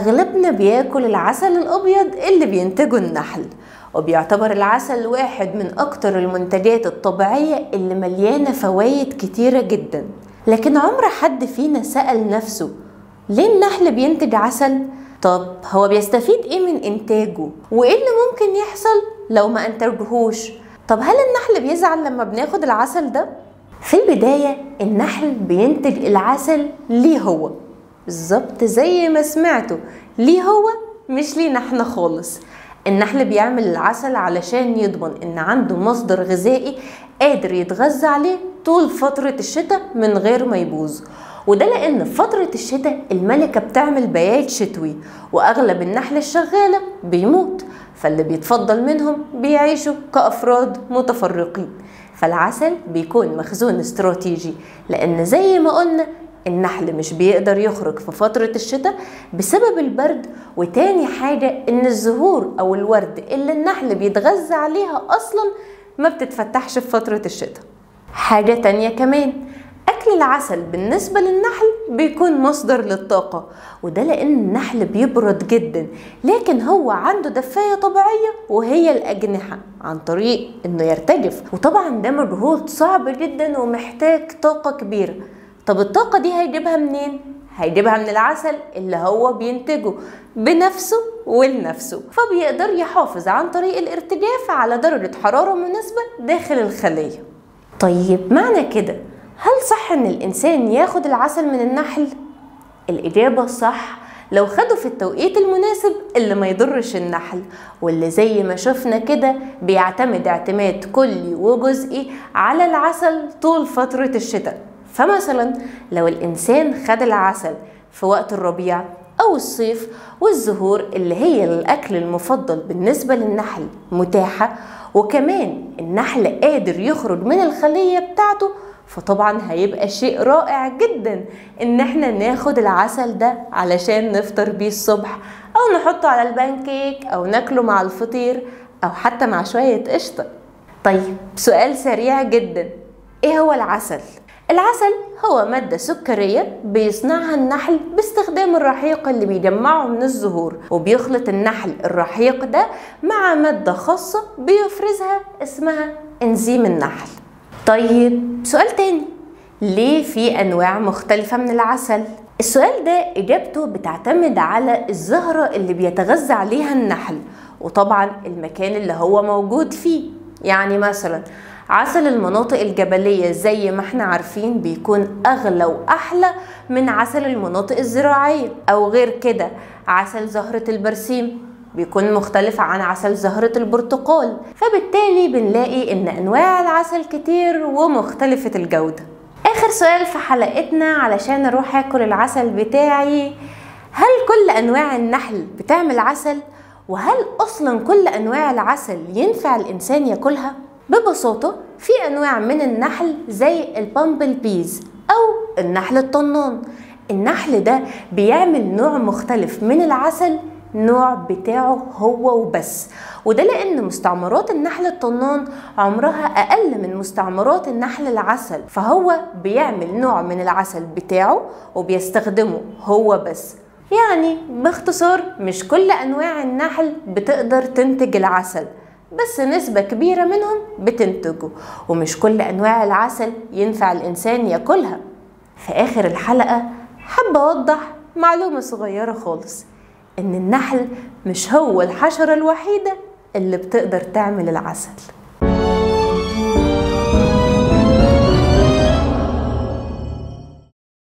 أغلبنا بياكل العسل الأبيض اللي بينتجه النحل وبيعتبر العسل واحد من أكتر المنتجات الطبيعية اللي مليانة فوايد كتيرة جدا لكن عمر حد فينا سأل نفسه ليه النحل بينتج عسل؟ طب هو بيستفيد إيه من إنتاجه؟ وإيه اللي ممكن يحصل لو ما أنتجهوش؟ طب هل النحل بيزعل لما بناخد العسل ده؟ في البداية النحل بينتج العسل ليه هو بالظبط زي ما سمعتوا. ليه هو؟ مش لينا إحنا خالص. النحل بيعمل العسل علشان يضمن إن عنده مصدر غذائي قادر يتغذى عليه طول فترة الشتاء من غير ما يبوظ. وده لأن فترة الشتاء الملكة بتعمل بيات شتوي وأغلب النحل الشغالة بيموت. فاللي بيتفضل منهم بيعيشوا كأفراد متفرقين. فالعسل بيكون مخزون استراتيجي لأن زي ما قلنا النحل مش بيقدر يخرج في فترة الشتاء بسبب البرد. وتاني حاجة إن الزهور أو الورد اللي النحل بيتغذى عليها أصلا ما بتتفتحش في فترة الشتاء. حاجة تانية كمان أكل العسل بالنسبة للنحل بيكون مصدر للطاقة وده لأن النحل بيبرد جدا لكن هو عنده دفاية طبيعية وهي الأجنحة عن طريق إنه يرتجف. وطبعا ده مجهود صعب جدا ومحتاج طاقة كبيرة. طب الطاقة دي هيجيبها منين؟ هيجيبها من العسل اللي هو بينتجه بنفسه ولنفسه فبيقدر يحافظ عن طريق الارتجاف على درجة حرارة مناسبة داخل الخلية. طيب معنى كده هل صح إن الإنسان ياخد العسل من النحل؟ الإجابة صح لو خده في التوقيت المناسب اللي ما يضرش النحل واللي زي ما شفنا كده بيعتمد اعتماد كلي وجزئي على العسل طول فترة الشتاء. فمثلا لو الإنسان خد العسل في وقت الربيع أو الصيف والزهور اللي هي الأكل المفضل بالنسبة للنحل متاحة وكمان النحل قادر يخرج من الخلية بتاعته فطبعا هيبقى شيء رائع جدا إن إحنا ناخد العسل ده علشان نفطر بيه الصبح أو نحطه على البانكيك أو ناكله مع الفطير أو حتى مع شوية قشطة طيب سؤال سريع جدا إيه هو العسل؟ العسل هو مادة سكرية بيصنعها النحل باستخدام الرحيق اللي بيجمعه من الزهور وبيخلط النحل الرحيق ده مع مادة خاصة بيفرزها اسمها إنزيم النحل. طيب سؤال تاني. ليه في أنواع مختلفة من العسل؟ السؤال ده إجابته بتعتمد على الزهرة اللي بيتغذى عليها النحل وطبعا المكان اللي هو موجود فيه. يعني مثلا عسل المناطق الجبلية زي ما إحنا عارفين بيكون أغلى وأحلى من عسل المناطق الزراعية. أو غير كده عسل زهرة البرسيم بيكون مختلف عن عسل زهرة البرتقال. فبالتالي بنلاقي إن أنواع العسل كتير ومختلفة الجودة. آخر سؤال في حلقتنا علشان أروح آكل العسل بتاعي. هل كل أنواع النحل بتعمل عسل؟ وهل أصلا كل أنواع العسل ينفع الإنسان ياكلها؟ ببساطة في أنواع من النحل زي ال bumble bees أو النحل الطنان. النحل ده بيعمل نوع مختلف من العسل نوع بتاعه هو وبس. وده لأن مستعمرات النحل الطنان عمرها أقل من مستعمرات النحل العسل. فهو بيعمل نوع من العسل بتاعه وبيستخدمه هو بس. يعني باختصار مش كل أنواع النحل بتقدر تنتج العسل. بس نسبة كبيرة منهم بتنتجه ومش كل أنواع العسل ينفع الإنسان ياكلها. في آخر الحلقة حابة أوضح معلومة صغيرة خالص إن النحل مش هو الحشرة الوحيدة اللي بتقدر تعمل العسل.